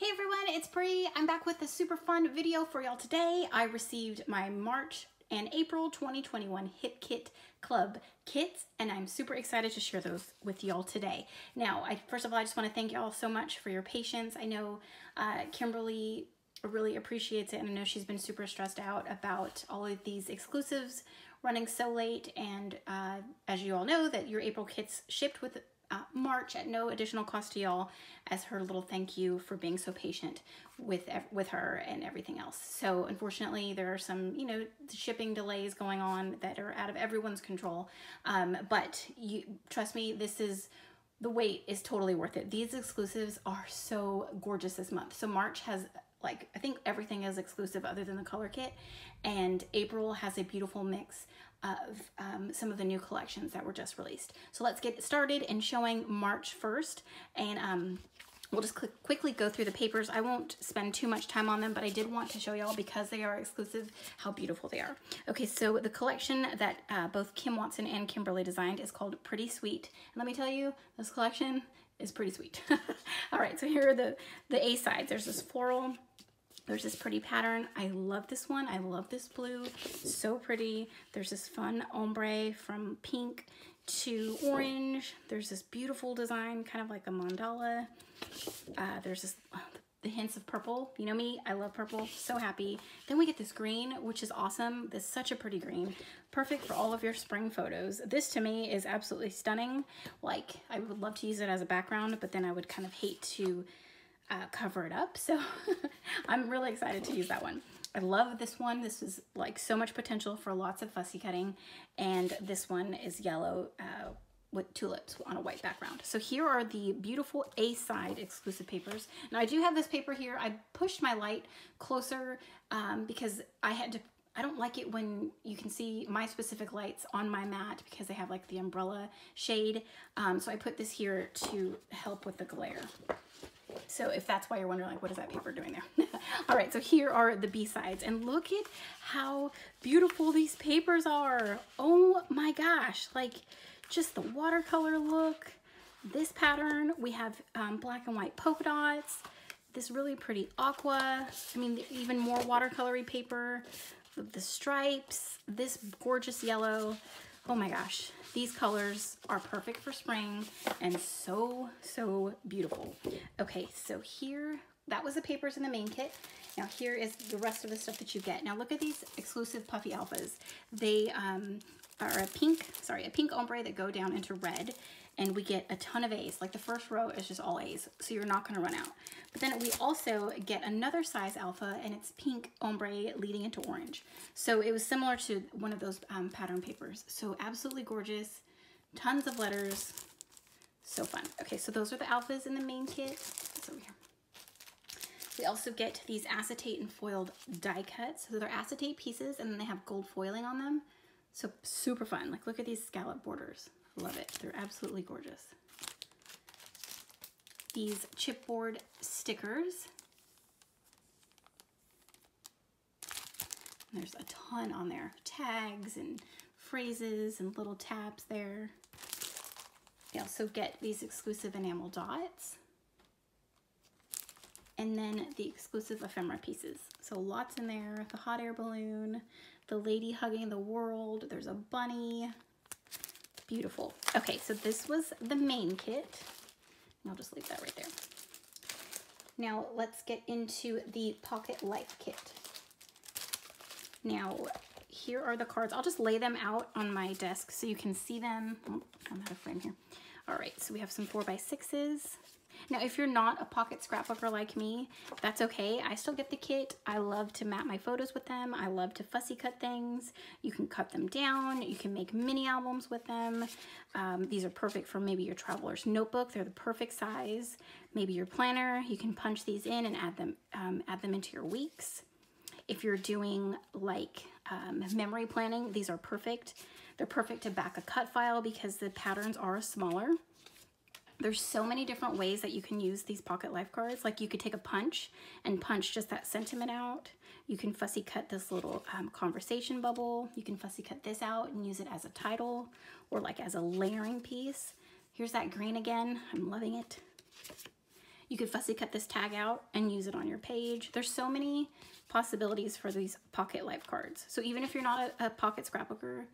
Hey everyone, it's Bree. I'm back with a super fun video for y'all today. I received my March and April 2021 Hip Kit Club kits and I'm super excited to share those with y'all today. Now, I, first of all, I just want to thank y'all so much for your patience. I know uh, Kimberly really appreciates it and I know she's been super stressed out about all of these exclusives running so late and uh, as you all know that your April kits shipped with uh, March at no additional cost to y'all as her little thank you for being so patient with with her and everything else. So unfortunately, there are some you know shipping delays going on that are out of everyone's control. Um, but you trust me, this is the wait is totally worth it. These exclusives are so gorgeous this month. So March has like I think everything is exclusive other than the color kit, and April has a beautiful mix of um, some of the new collections that were just released. So let's get started in showing March 1st and um, we'll just quickly go through the papers. I won't spend too much time on them, but I did want to show y'all because they are exclusive how beautiful they are. Okay, so the collection that uh, both Kim Watson and Kimberly designed is called Pretty Sweet. And let me tell you, this collection is pretty sweet. All right, so here are the, the A sides. There's this floral there's this pretty pattern. I love this one. I love this blue. So pretty. There's this fun ombre from pink to orange. There's this beautiful design, kind of like a mandala. Uh, there's this the hints of purple. You know me, I love purple, so happy. Then we get this green, which is awesome. This is such a pretty green. Perfect for all of your spring photos. This to me is absolutely stunning. Like, I would love to use it as a background, but then I would kind of hate to uh, cover it up. So I'm really excited to use that one. I love this one. This is like so much potential for lots of fussy cutting. And this one is yellow uh, with tulips on a white background. So here are the beautiful A-side exclusive papers. Now I do have this paper here. I pushed my light closer um, because I had to I don't like it when you can see my specific lights on my mat because they have like the umbrella shade. Um, so I put this here to help with the glare. So if that's why you're wondering, like, what is that paper doing there? All right, so here are the B-sides. And look at how beautiful these papers are. Oh my gosh, like just the watercolor look. This pattern, we have um, black and white polka dots. This really pretty aqua. I mean, even more watercolory paper. The stripes, this gorgeous yellow. Oh my gosh, these colors are perfect for spring and so, so beautiful. Okay, so here, that was the papers in the main kit. Now here is the rest of the stuff that you get. Now look at these exclusive puffy alphas. They um, are a pink, sorry, a pink ombre that go down into red and we get a ton of A's. Like the first row is just all A's, so you're not gonna run out. But then we also get another size alpha and it's pink ombre leading into orange. So it was similar to one of those um, pattern papers. So absolutely gorgeous, tons of letters, so fun. Okay, so those are the alphas in the main kit. It's over here. We also get these acetate and foiled die cuts. So they're acetate pieces and then they have gold foiling on them. So super fun. Like look at these scallop borders. Love it. They're absolutely gorgeous. These chipboard stickers. There's a ton on there. Tags and phrases and little tabs there. You also get these exclusive enamel dots. And then the exclusive ephemera pieces. So lots in there. The hot air balloon, the lady hugging the world. There's a bunny. Beautiful. Okay, so this was the main kit. I'll just leave that right there. Now let's get into the Pocket Life Kit. Now, here are the cards. I'll just lay them out on my desk so you can see them. Oh, I'm out of frame here. All right, so we have some four by sixes. Now, if you're not a pocket scrapbooker like me, that's okay. I still get the kit. I love to map my photos with them. I love to fussy cut things. You can cut them down. You can make mini albums with them. Um, these are perfect for maybe your traveler's notebook. They're the perfect size. Maybe your planner. You can punch these in and add them, um, add them into your weeks. If you're doing like um, memory planning, these are perfect. They're perfect to back a cut file because the patterns are smaller. There's so many different ways that you can use these pocket life cards. Like you could take a punch and punch just that sentiment out. You can fussy cut this little um, conversation bubble. You can fussy cut this out and use it as a title or like as a layering piece. Here's that green again. I'm loving it. You could fussy cut this tag out and use it on your page. There's so many possibilities for these pocket life cards. So even if you're not a, a pocket scrapbooker,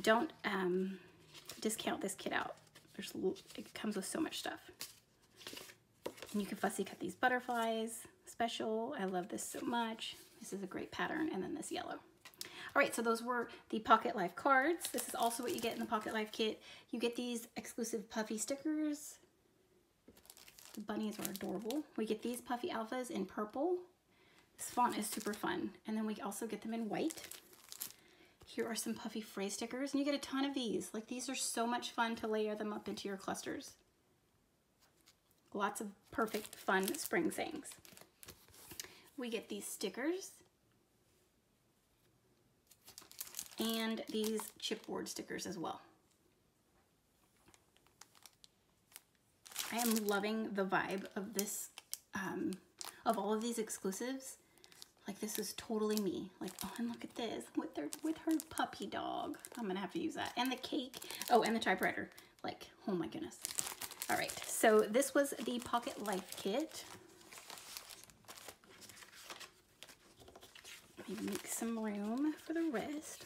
don't um, discount this kit out. There's It comes with so much stuff. And you can fussy cut these butterflies, special. I love this so much. This is a great pattern. And then this yellow. All right, so those were the Pocket Life cards. This is also what you get in the Pocket Life kit. You get these exclusive puffy stickers. The bunnies are adorable. We get these puffy alphas in purple. This font is super fun. And then we also get them in white. Here are some puffy fray stickers, and you get a ton of these. Like these are so much fun to layer them up into your clusters. Lots of perfect, fun spring sayings. We get these stickers and these chipboard stickers as well. I am loving the vibe of this, um, of all of these exclusives. Like this is totally me. Like, oh, this with her puppy dog. I'm gonna have to use that. And the cake. Oh, and the typewriter. Like, oh my goodness. All right, so this was the Pocket Life Kit. Maybe make some room for the rest.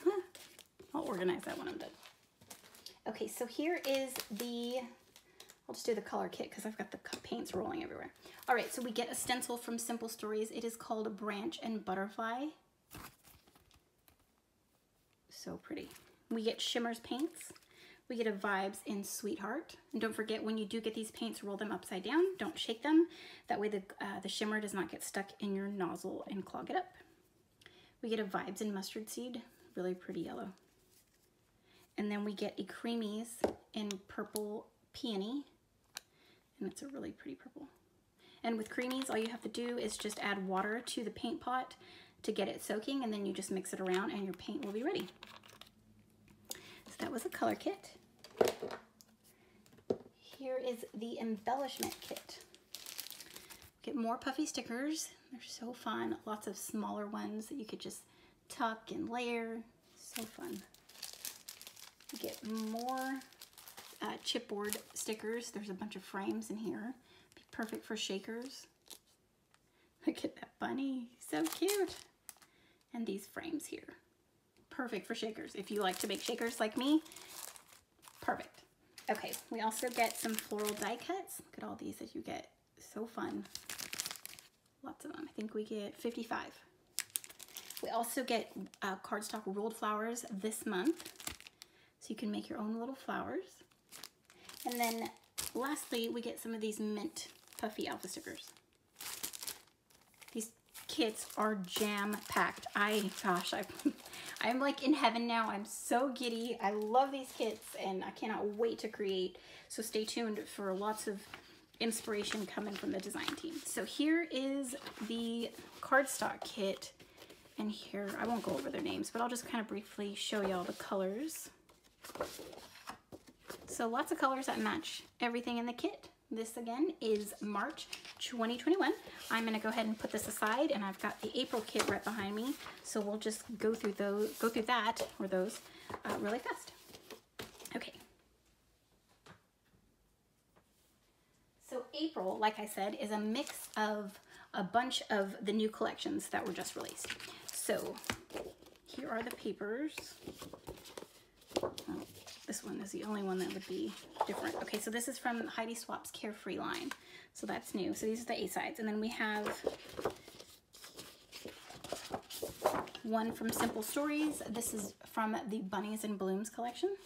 I'll organize that when I'm done. Okay, so here is the, I'll just do the color kit because I've got the paints rolling everywhere. All right, so we get a stencil from Simple Stories. It is called Branch and Butterfly. So pretty. We get Shimmerz paints. We get a Vibez in Sweetheart. And don't forget, when you do get these paints, roll them upside down. Don't shake them. That way the, uh, the shimmer does not get stuck in your nozzle and clog it up. We get a Vibez in Mustard Seed. Really pretty yellow. And then we get a Creamies in Purple Peony. And it's a really pretty purple. And with creamies, all you have to do is just add water to the paint pot to get it soaking, and then you just mix it around and your paint will be ready. So that was a color kit. Here is the embellishment kit. Get more puffy stickers. They're so fun. Lots of smaller ones that you could just tuck and layer. So fun. Get more uh, chipboard stickers. There's a bunch of frames in here Be perfect for shakers. Look at that bunny, so cute. And these frames here, perfect for shakers. If you like to make shakers like me, perfect. Okay, we also get some floral die cuts. Look at all these that you get, so fun. Lots of them, I think we get 55. We also get uh, cardstock rolled flowers this month. So you can make your own little flowers. And then lastly, we get some of these mint puffy alpha stickers. Kits are jam-packed. I, gosh, I, I'm like in heaven now. I'm so giddy. I love these kits and I cannot wait to create. So stay tuned for lots of inspiration coming from the design team. So here is the cardstock kit. And here, I won't go over their names, but I'll just kind of briefly show y'all the colors. So lots of colors that match everything in the kit. This again is March 2021. I'm gonna go ahead and put this aside and I've got the April kit right behind me. So we'll just go through those, go through that or those uh, really fast. Okay. So April, like I said, is a mix of a bunch of the new collections that were just released. So here are the papers. Oh, this one is the only one that would be different. Okay, so this is from Heidi Swapp's Carefree line. So that's new. So these are the A-sides. And then we have one from Simple Stories. This is from the Bunnies and Blooms collection.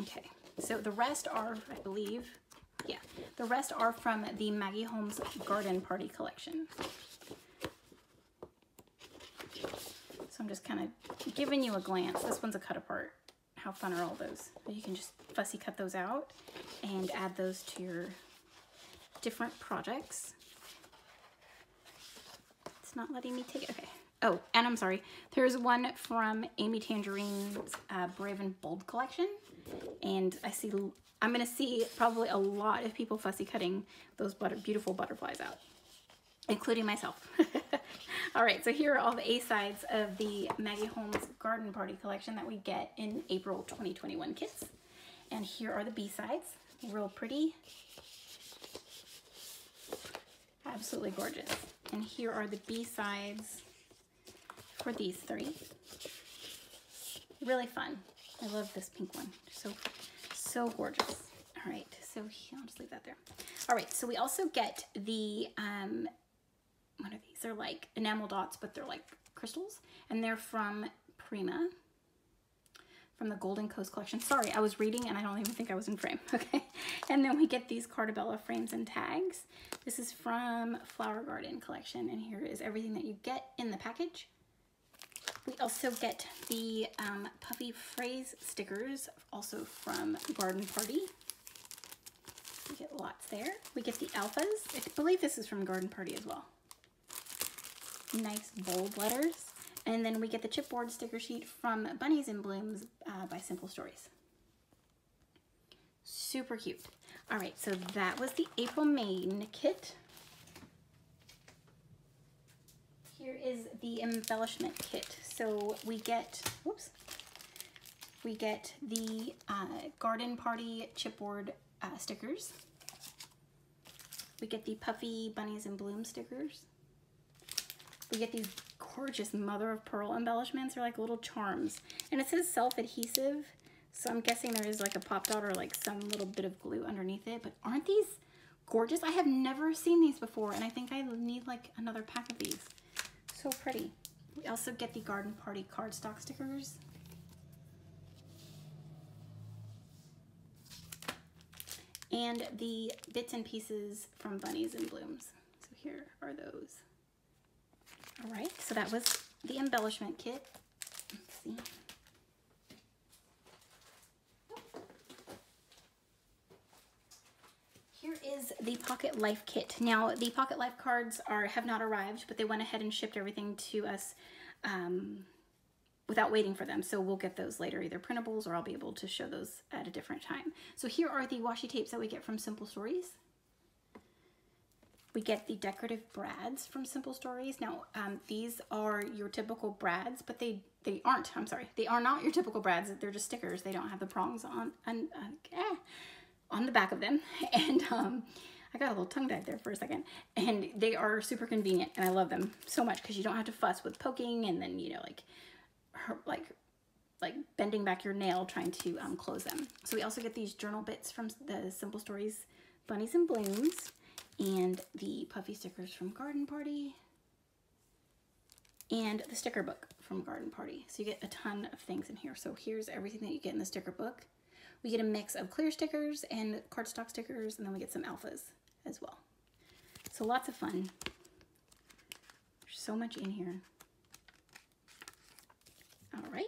Okay, so the rest are, I believe, yeah, the rest are from the Maggie Holmes Garden Party collection. So I'm just kind of giving you a glance. This one's a cut apart. How fun are all those? You can just fussy cut those out and add those to your different projects. It's not letting me take it. Okay. Oh, and I'm sorry. There's one from Amy Tangerine's uh, Brave and Bold collection. And I see, I'm going to see probably a lot of people fussy cutting those butter, beautiful butterflies out, including myself. All right, so here are all the A-sides of the Maggie Holmes Garden Party collection that we get in April 2021 kits. And here are the B-sides, real pretty. Absolutely gorgeous. And here are the B-sides for these three. Really fun. I love this pink one. So, so gorgeous. All right, so I'll just leave that there. All right, so we also get the, um, what are these? They're like enamel dots, but they're like crystals. And they're from Prima, from the Golden Coast collection. Sorry, I was reading and I don't even think I was in frame, okay? And then we get these Carta Bella frames and tags. This is from Flower Garden collection, and here is everything that you get in the package. We also get the um, Puffy Phrase stickers, also from Garden Party. We get lots there. We get the alphas. I believe this is from Garden Party as well. Nice bold letters. And then we get the chipboard sticker sheet from Bunnies and Blooms uh, by Simple Stories. Super cute. All right, so that was the April main kit. Here is the embellishment kit. So we get, whoops, we get the uh, Garden Party chipboard uh, stickers. We get the Puffy Bunnies and Bloom stickers. We get these gorgeous mother of pearl embellishments. They're like little charms. And it says self-adhesive. So I'm guessing there is like a pop dot or like some little bit of glue underneath it. But aren't these gorgeous? I have never seen these before. And I think I need like another pack of these. So pretty. We also get the Garden Party cardstock stickers. And the bits and pieces from Bunnies and Blooms. So here are those. All right, so that was the embellishment kit. Let's see. Here is the Pocket Life kit. Now, the Pocket Life cards are have not arrived, but they went ahead and shipped everything to us um, without waiting for them. So we'll get those later, either printables or I'll be able to show those at a different time. So here are the washi tapes that we get from Simple Stories. We get the decorative brads from Simple Stories. Now, um, these are your typical brads, but they, they aren't, I'm sorry, they are not your typical brads. They're just stickers. They don't have the prongs on, on, uh, on the back of them. And um, I got a little tongue tied there for a second. And they are super convenient, and I love them so much because you don't have to fuss with poking and then, you know, like, like like bending back your nail trying to um, close them. So we also get these journal bits from the Simple Stories Bunnies and Blooms and the puffy stickers from Garden Party and the sticker book from Garden Party. So you get a ton of things in here. So here's everything that you get in the sticker book. We get a mix of clear stickers and cardstock stickers, and then we get some alphas as well. So lots of fun. There's so much in here. All right.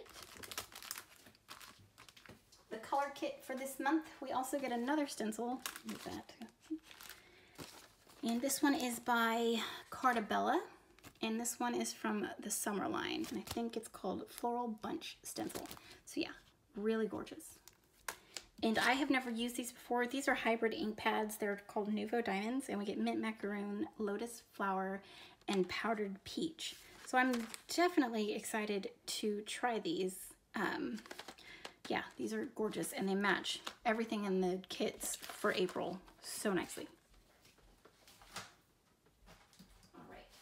The color kit for this month, we also get another stencil. With that. And this one is by Carta Bella. And this one is from the summer line. And I think it's called Floral Bunch Stencil. So yeah, really gorgeous. And I have never used these before. These are hybrid ink pads. They're called Nuvo Diamonds. And we get mint macaroon, lotus flower, and powdered peach. So I'm definitely excited to try these. Um, yeah, these are gorgeous and they match everything in the kits for April so nicely.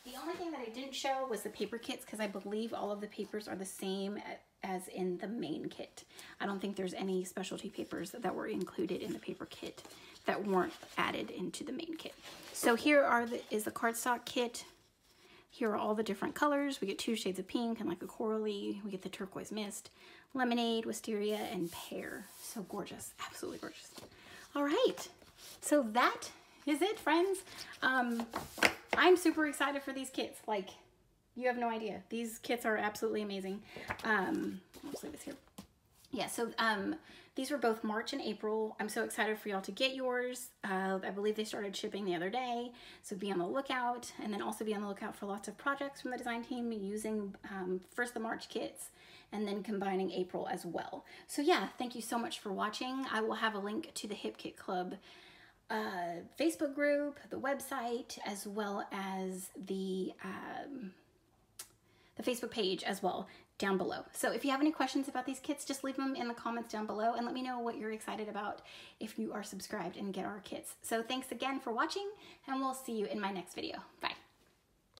The only thing that I didn't show was the paper kits because I believe all of the papers are the same as in the main kit. I don't think there's any specialty papers that were included in the paper kit that weren't added into the main kit. So here are the, is the cardstock kit. Here are all the different colors. We get two shades of pink and like a corally. We get the turquoise mist, lemonade, wisteria, and pear. So gorgeous, absolutely gorgeous. All right, so that is it, friends. Um, I'm super excited for these kits. Like, you have no idea. These kits are absolutely amazing. Um, I'll leave this here. Yeah, so um, these were both March and April. I'm so excited for y'all to get yours. Uh, I believe they started shipping the other day, so be on the lookout. And then also be on the lookout for lots of projects from the design team using um, first the March kits and then combining April as well. So yeah, thank you so much for watching. I will have a link to the Hip Kit Club uh, Facebook group, the website, as well as the um, the Facebook page as well down below. So if you have any questions about these kits, just leave them in the comments down below and let me know what you're excited about if you are subscribed and get our kits. So thanks again for watching and we'll see you in my next video. Bye.